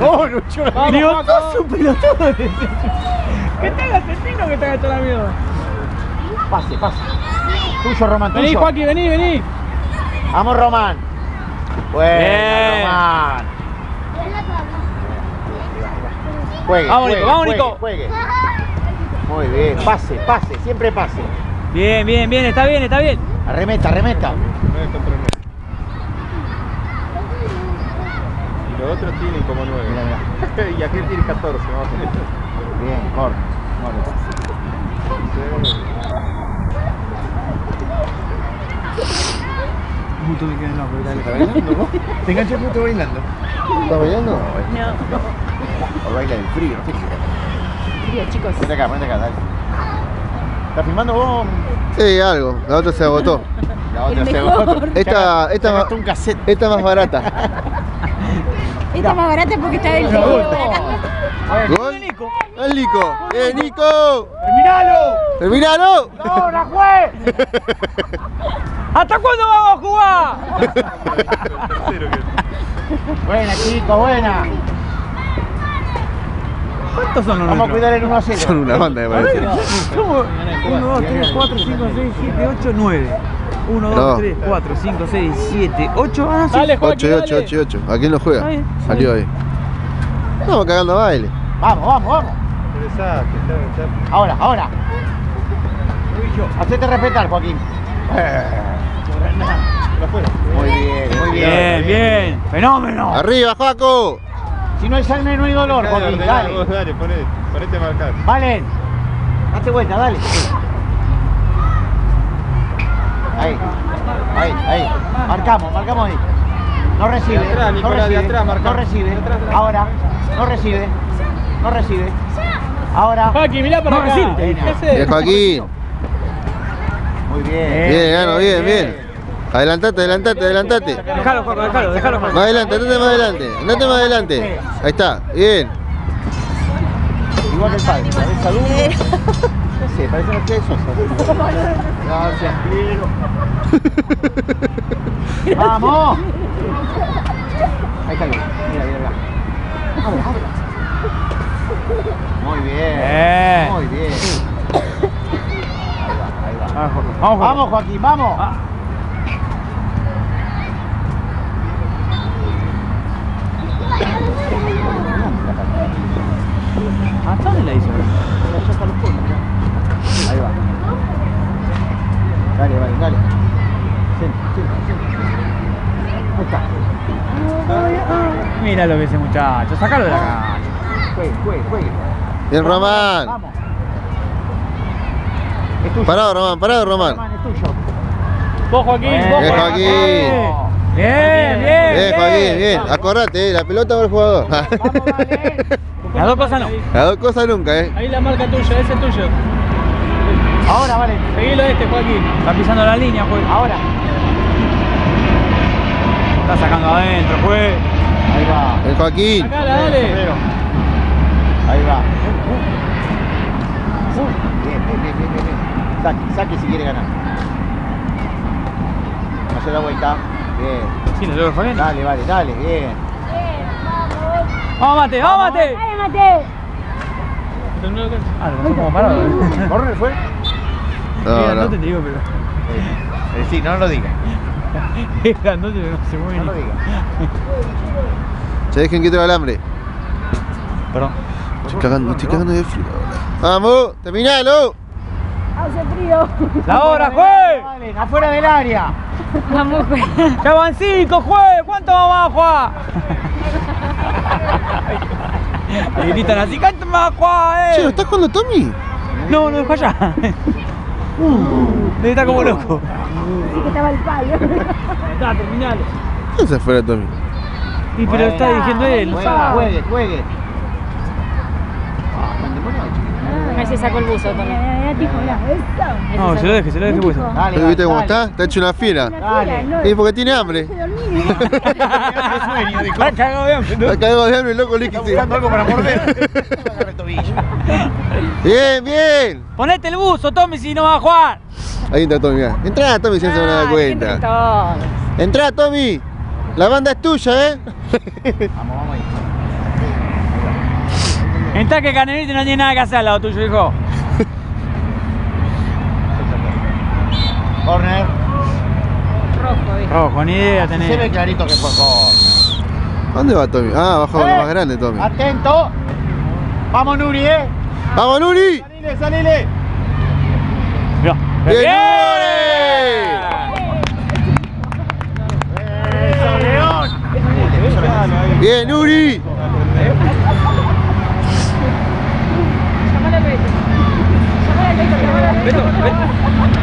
Oh, Lucho. Digo, sos un pelotudo. que te hagas el tino que te toda la mierda. Pase, pase. Tuyo, Román, tuyo. Vení, Joaquín, vení, vení. Vamos, Román. Bueno, Bien. Román. Juegue, Vamos, juegue, Nico, vamos, juegue, Nico. juegue. Muy bien, pase, pase, siempre pase. Bien, bien, bien, está bien, está bien. Arremeta, arremeta. Los otros tienen como 9. Mira, mira. y aquel tiene 14. Vamos. Bien, corre. Puto me quedé en la ¿Está bailando vos? ¿Te enganché puto bailando? ¿Está bailando? O baila en frío, no sé qué. Frío, chicos. Ponte acá, ponte acá, dale. ¿Estás filmando vos? Sí, algo. La otra se agotó. La otra El se mejor. agotó. Esta- esta gastó un cassette. Esta es más barata. Esta es más barata porque está del ¿Gol? Nico. ¡El Nico! ¡Eh, Nico! ¡Terminalo! ¡Terminalo! ¡No, la juez! ¿Hasta cuándo vamos a jugar? Buena, chicos, buena. ¿Cuántos son los Vamos a cuidar el 1 a 0. Son una banda, me parece. Somos 1, 2, 3, 4, 5, 6, 7, 8, 9. 1, 2, No. 3, 4, 5, 6, 7, 8. Ah, sí. Dale, 8 y 8, 8 y 8. ¿A quién lo juega? Está Salió ahí. Estamos cagando a baile. Vamos, vamos, vamos. Ahora, ahora. Hacete respetar, Joaquín. Muy bien, muy bien. Bien, bien. Fenómeno. ¡Arriba, Joaco! Si no hay sangre, no hay dolor, Joaquín. Dale. Dale, ponete, ponete a marcar. Valen. Date vuelta, dale. Ahí. Ahí, ahí. Marcamos, marcamos ahí. No recibe. De atrás, no de recibe. atrás, no recibe. Ahora. No recibe. No recibe. Ahora. Joaquín, mirá para acá. Bien, Joaquín. Muy bien. Bien, Gano, bien, bien. Adelantate, adelantate, adelantate. Déjalo, Jorge, déjalo, déjalo, Jorge. Más adelante, andate más adelante. Andate más adelante. Ahí está, bien. Igual que el padre. No sé, parece que es Sosa. Gracias, Piero. ¡Vamos! Ahí está el. Mira, mira, mira. Vamos, vamos. Muy bien. Bien. Muy bien. Ahí va, ahí va. Vamos, Jorge. Vamos, Joaquín, vamos. Ah. ¿Hasta dónde la hizo? Ahí va. Dale, vale, dale. Siente, siente, siente. Ahí está. Mira lo que es ese muchacho. Sácalo de la cancha. Juegue, juegue, juegue. Bien, Román. Vamos. Es tuyo. Parado, Román, parado, Román. Román, es tuyo. Vos, Joaquín, Bien, vos, Bien, Joaquín. Bien, bien. Bien, Joaquín, bien. Acordate, eh, la pelota para el jugador. Vamos, vale. Las dos cosas no. Las dos cosas nunca, eh. Ahí la marca tuya, ese es tuyo. Ahora, vale. Seguilo este, Joaquín. Está pisando la línea, juez. Ahora. Está sacando adentro, juez. Ahí va. El Joaquín. Sacala, dale. Ahí va. Bien, bien, bien, bien, bien, bien. Saque, saque si quiere ganar. Hace la vuelta. Bien. Sí, lo tengo Fabián. Dale, vale, dale, bien. Vamos, Mate, vamos, Mate. ¡Dale, Mate! Ah, lo pasó como parado. ¿Corner fue? No, no. no te digo, pero. Eh, sí, no lo diga. Es grandote, pero no se mueve No ni. lo diga. Se dejen quieto el alambre. Perdón. Estoy cagando, estoy cagando de frío. Vamos, terminalo. Hace frío. ¡La hora, juez! Vale, afuera del área. Vamos, juez. ¡Ya van cinco, juez! ¿Cuánto vamos a jugar? Y gritan así, ¿cuánto vamos a jugar, Che, ¿no eh? estás jugando Tommy? No, no, dejó allá. Está como loco. Sí que estaba el palo. Está, terminalo. ¿Quién se fuera Tommy? Y pero está diciendo él. Juegue, juegue, juegue. Ah, si sacó el buzo también. No, se lo deje, se lo deje. Dale, ¿Pero ¿Viste cómo está? Está hecho una fiera. Y porque tiene hambre. Está cagado de hambre, ¿no? Está cagado de hambre, loco, líquido. buscando algo para morder. Agarra el tobillo. Bien, bien. Ponete el buzo, Tommy, si no vas a jugar. Ahí está Tommy, mirá. Entrá, Tommy, si no se van a dar cuenta. Entrá, Tommy. La banda es tuya, ¿eh? Vamos, vamos ahí. Entra que Canelito no tiene nada que hacer al lado tuyo, hijo. Corner. Rojo, ni idea Se ve tenés. clarito que fue. ¿Dónde va Tommy? Ah, bajó lo Eh, más grande Tommy. Atento. Vamos Nuri, eh. ¡Vamos, Nuri! Salile, salile. Mirá. ¡Bien, Eso, León. ¡Bien, Nuri! Llamale al Beto. Llamale al Beto, llamale al Beto. Beto, Beto.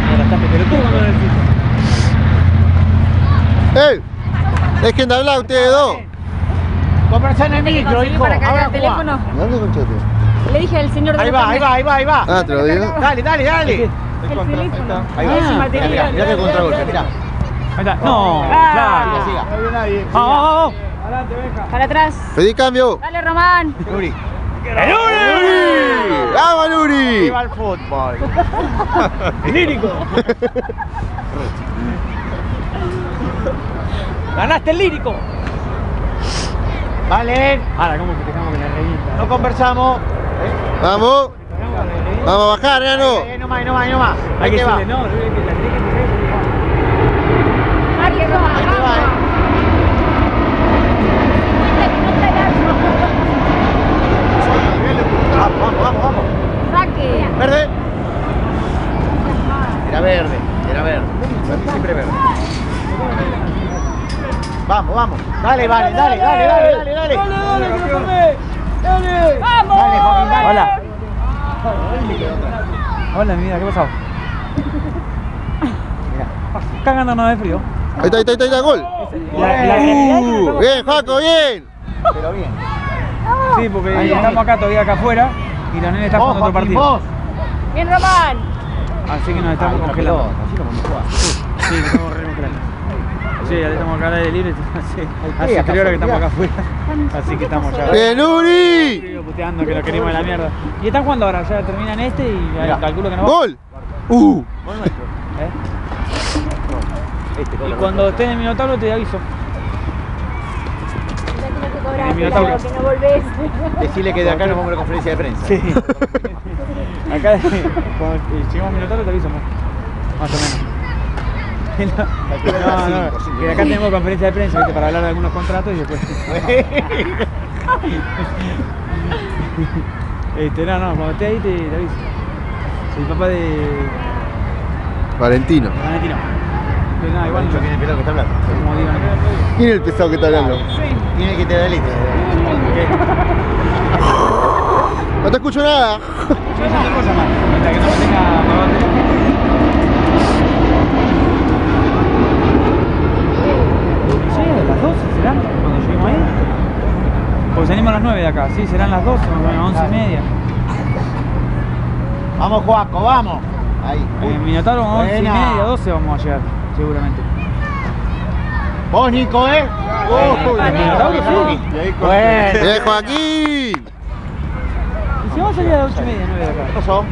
Ahora está pelotudo cuando necesito. ¡Ey! Dejen de hablar ustedes dos. Conversá en el micro, hijo. para cargar Ahora el teléfono. jugá. ¿Dónde conchaste? Le dije al señor de Ahí va, ahí va, ahí va, ahí va. Ah, te lo digo. Dale, dale, dale. El teléfono. Ahí va. Es Mirá, mirá, mirá que contragolpe, mirá. Ahí está. No, Ah. claro. Siga, siga. Vamos, vamos, Para atrás. Pedí cambio. Dale, Román. Nuri. ¡Nuri! ¡Vamos, Nuri! Viva el fútbol. Lírico. Ganaste el lírico. Vale, Ahora, ¿cómo festejamos que la revienta? no conversamos. ¡Vamos! ¡Vamos a bajar, Nano! Eh, no más, no más, no más. Hay que te va. no, hay que la tenés que. Ahí te va, eh. Vamos, vamos, vamos, vamos. Saque. Verde. Era verde, era verde. Siempre verde. Vamos, vamos. Dale, vale, dale, dale, dale, dale, dale. ¡Vamos! Dale, Joaquín, dale. Hola. Hola, mi vida, ¿qué pasó? Está ganándonos de frío. Ahí está, ahí está, ahí está, gol. La, la Uh, bien, Jaco, bien. Pero bien. Sí, porque Ahí, ahí. estamos acá todavía acá afuera y la nena está jugando otro partido. vos. Bien, Román. Así que nos estamos congelando. pelota, así como me jugás. Sí. Sí, ya estamos acá de libre, hace, tres horas que estamos acá afuera. Así que estamos ya ¡Bien, frío, puteando que lo queremos de la mierda. Y están jugando ahora, ya terminan este y ya calculo que no va. ¡Gol! ¡Uh! Gol nuestro. ¿Eh? Este, Y cuando esté en el Minotauro te aviso. Ya que no volvés. Decirle que de acá nos vamos a la conferencia de prensa. Sí. acá cuando eh, lleguemos a Minotauro te aviso más. Más o menos. No, no, que acá tenemos conferencia de prensa ¿viste? para hablar de algunos contratos y después. Este, no, no, cuando esté ahí te, te aviso. Soy papá de Valentino. Valentino. Pero no, igual quién es el pelado que está hablando. como digo, no. ¿Quién es el pesado que está hablando? Tiene que te da leche. No te escucho nada. Yo hice otra cosa más, mientras que no tenga apagado el teléfono. Sí, las 12 serán cuando lleguemos ahí. Porque salimos a las 9 de acá, sí, serán las 12, más o menos, 11 y media. Vamos, Joaco, vamos. Ahí. En Minotauro, 11 y media, 12 vamos a llegar, seguramente. Vos, Nico, ¿eh? Bueno. ¡Bien, Joaquín! Y si vamos a salir a las 8 y media, 9 de ¿Qué acá. pasó?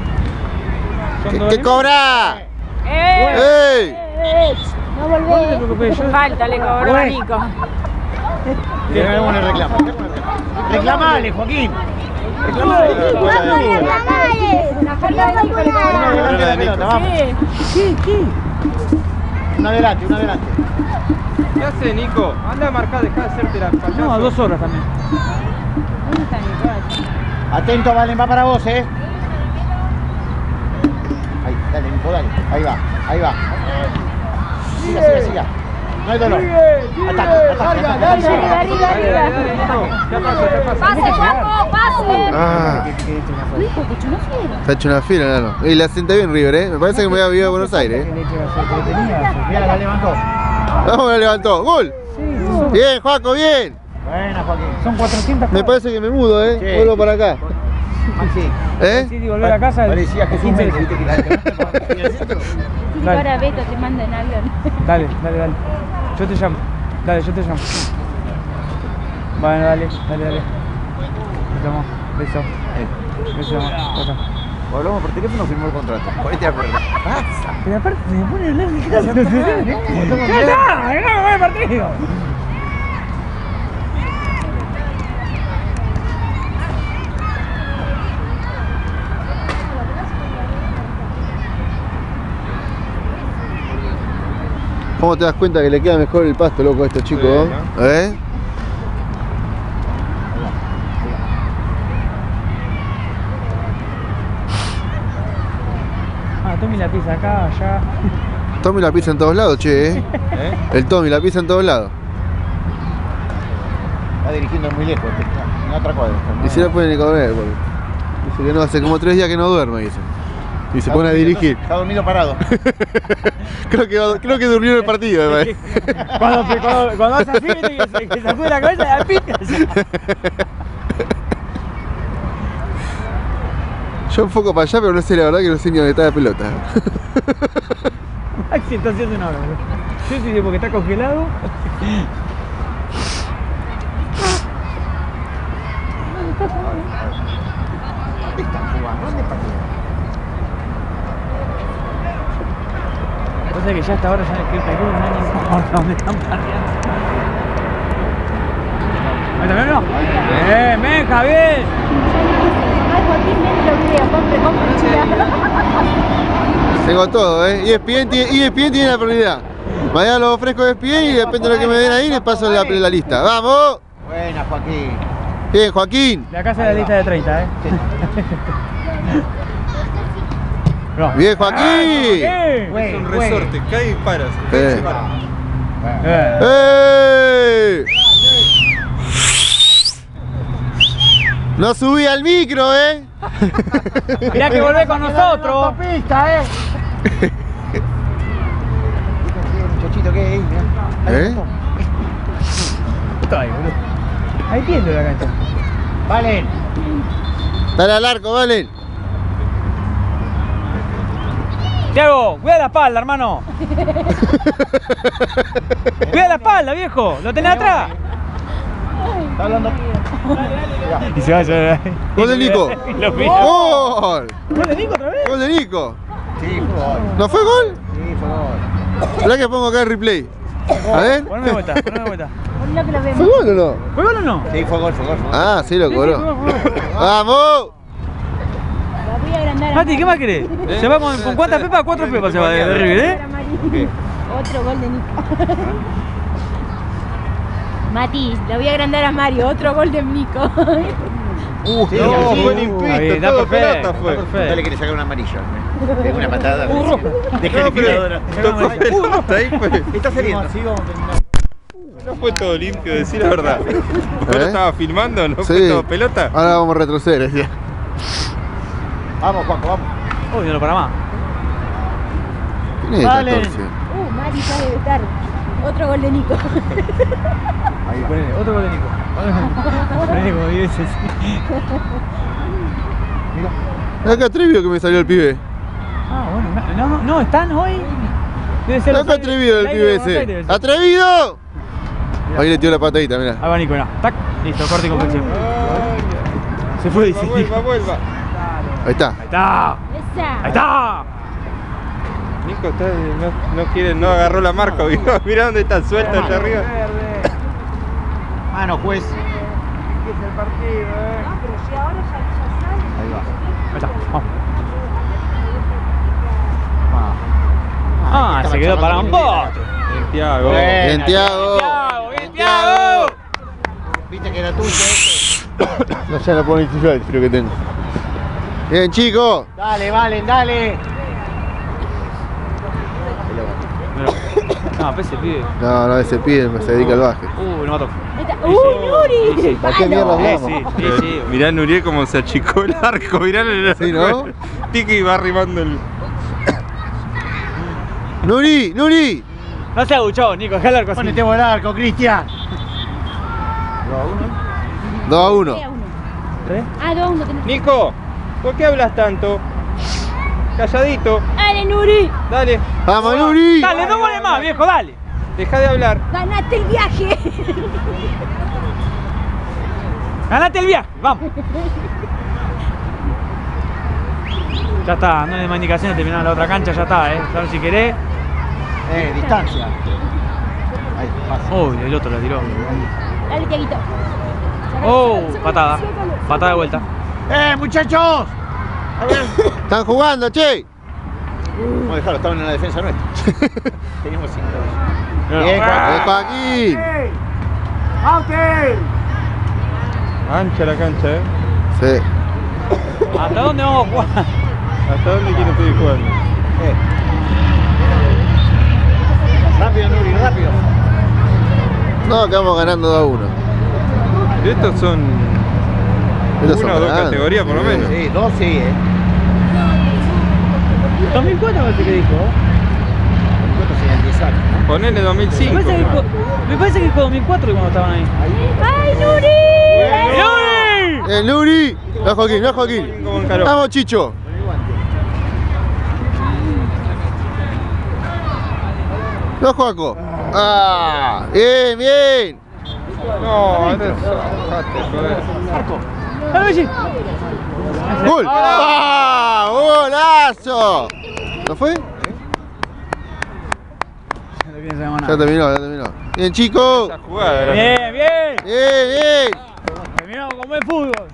Son ¿Qué, dos qué cobra? ¡Eh! ¡Ey! ¡Eh! No No te volvés. preocupes, yo... Falta le cobró a Nico. Le hagamos el reclamo. Reclamale, Joaquín. ¡Vamos, reclamales! La falta de Nico le Uno cobró. adelante la pelota, vamos. Sí. Uno adelante, uno adelante. ¿Qué hace Nico? Anda a marcar, deja de hacerte la payaso. No, a dos horas también. ¿Dónde está Nico? Atento, Valen, va para vos, ¿eh? Ahí, dale, Nico, dale. Ahí va, ahí va. Siga, siga, siga. No hay dolor. Ataca, ataca, ataca. Arriba, arriba, Dale, arriba. dale, dale, Nico. Ya pasa, ya pasa. ¡Pase, Juaco! ¡Pase! Ah, está hecho una fiera, Nano. Y la siente bien River, ¿eh? Me parece que me voy a vivir a Buenos Aires, ¿eh? Mira, la levantó. Vamos, la levantó. ¡Gol! Bien, Joaco, bien. Buena, Joaquín. Son 400 Me parece que me mudo, ¿eh? Vuelvo para acá. Maxi. ¿Eh? Sí, y volver a casa Parecía Jesús 15 El. Sí, Dale. ahora Beto te manda en avión. Dale, dale, dale. Yo te llamo. Dale, yo te llamo. Bueno, dale, dale, dale. Te llamo. Beso. Beso. Hablamos por teléfono, firmó el contrato. Ponete de acuerdo. Pasa. Pero aparte se me pone a hablar de casa. Ya está, dejame el partido. ¿Cómo te das cuenta que le queda mejor el pasto, loco, a estos chicos? Sí, ¿Eh? Ah, Tommy la pizza acá, allá. Tommy la pisa en todos lados, che, ¿eh? ¿Eh? El Tommy la pisa en todos lados. Está dirigiendo muy lejos, está en otra cuadra. Y si la pueden ni comer, porque Dice que no, hace como tres días que no duerme, dice. Y se pone a dirigir. Está dormido parado. creo, que, creo que durmió en el partido. Cuando, cuando, cuando hace así, que se, que sacude la cabeza la pica. Yo enfoco para allá, pero no sé, la verdad que no sé ni dónde está la pelota. Maxi está haciendo una. Sí, sí, sí, porque está congelado. ¿Dónde están jugando? ¿Dónde partido? Pasa que ya hasta ahora ya que que no importa dónde están parreando. Ahí también no. Bien, ven, Javier. Tengo todo, ¿eh? ESPN tiene, ESPN tiene la prioridad. Mañana lo ofrezco de ESPN y depende de lo que me den ahí, les paso la, la lista. ¡Vamos! Buena, Joaquín. Bien, Joaquín. De acá se la lista de 30, ¿eh? No. Bien, Joaquín. ¡Eh! Es un resorte, cae y paras. Eh. Se para. Eh. ¡Eh! No subí al micro, ¿eh? Mirá que volvés con nosotros. Pista, eh. Muchachito, ¿qué es? Mirá. ¿Eh? Está ahí, boludo. Ahí tiende la cancha. Valen. Dale al arco, Valen. Tiago, cuida la espalda, hermano. Cuida la espalda, viejo. Lo tenés atrás. Está hablando. Y se va, se va. Gol de Nico. ¡Gol! ¿Gol de Nico otra vez? ¡Gol de Nico! Sí, fue gol. ¿No fue gol? Sí, fue gol. Esperá que pongo acá el replay. A ver. Poneme de vuelta, poneme de vuelta. ¿Fue gol o no? ¿Fue gol o no? Sí, fue gol, fue gol. Fue gol. Ah, sí lo cobró. ¡Vamos! Voy a Mati, ¿qué más querés? ¿Se va con, con cuántas pepas? Cuatro pepas se va de, de River, ¿eh? ¿eh? Otro gol de Nico. Mati, la voy a agrandar a Mario. Otro gol de Nico. Uh, sí, No, sí. fue limpito, todo perfecto, pelota fue. que le saca un amarillo. Tengo una patada. Uh, rojo. Deja No, pero tocó pelota ahí, pues. Está saliendo. No fue todo limpio, decir la verdad. ¿Vos ¿Eh? lo estabas filmando? ¿No Sí. fue todo pelota? Ahora vamos a retroceder, decía. Vamos, Juanjo, vamos. Uy, no lo para más. ¿Quién es el Vale. 14? Uh, Mati ya debe estar. Otro gol de Nico. Ahí va. Ponele, otro gol de Nico. Ponele como diez veces. Acá atrevido que me salió el pibe. Ah, bueno, no, no, no, están hoy. Debe ser atrevido el pibe ese. ¡Atrevido! Ahí le tiró la patadita, mirá. Ahí va Nico, mirá. Tac, listo, corte y confección. Se fue, dice. Vuelva, vuelva. Ahí está. Ahí está, ahí está. Nico está, no, no quiere, no agarró la marca. Mirá, mirá dónde está suelto allá arriba. Mano, juez. Ah, pero si ahora ya, ya sale. Ahí va. Ahí está, vamos. Ah. Ah, se quedó para un pote. Bien, Thiago. Bien. Tiago. Tiago, bien, Tiago. Viste que era tuyo este. No, ya no puedo ni chillar el frío que tengo. Bien, chicos. Dale, Valen, dale. No, pese pibe. No, no, ese pibe se dedica al baje. Uh, no mató. ¡Uy, Nuri! ¿Para qué mierda hablamos? Sí, sí, sí. Mirá Nuriel cómo se achicó el arco, mirá el Sí, ¿no? Tiki va arrimando el. ¡Nuri! ¡Nuri! No se aguchó, Nico, dejá el arco así. Ponete buen arco, Cristian. 2 a 1. Dos a uno. ¿Eh? Ah, 2 a 1 tenés. Nico, ¿por qué hablas tanto? Calladito, ¡Dale, Nuri! dale, ¡Vamos, Nuri! Dale, dos goles más, viejo, dale. deja de hablar. ¡Ganaste el viaje! Ganate el viaje, vamos. Ya está, no hay indicaciones, terminaron la otra cancha, ya está, eh. Solo si querés. Eh, distancia. Ahí, pasa. Uy, el otro la tiró. Dale, Tiaguito. Oh, patada. Patada de vuelta. ¡Eh, muchachos! ¡Están jugando, che! Bueno, dejarlo, estaban en la defensa nuestra. Teníamos cinco. No. Bien, ¡Eh, Joaquín. Ancha la cancha, ¿eh? Sí. ¿Hasta dónde vamos a jugar? ¿Hasta dónde quieren seguir jugando? Eh. Rápido, Nuri, rápido. No, quedamos ganando 2 a 1. Estos son una o dos grandes. categorías por lo Sí. menos. Sí, dos sí, eh. 2004 parece que dijo. ¿Cuántos serían 10 años? ¿no? Ponele Me 2005. parece que, me parece que dijo 2004 cuando estaban ahí. ¡Ay, Nuri! ¡Nuri! ¡El Nuri! No, Joaquín, no, Joaquín. Vamos, Chicho. No, Joaco. Ah, bien, bien. No, eres dejate, ¡Gol! ¡Ah! ¡Golazo! ¿No fue? Ya terminó, ya terminó. Bien, chicos. Bien, bien. Bien, bien. Terminamos con buen fútbol.